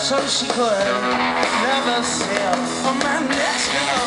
so she could never sail for my next girl.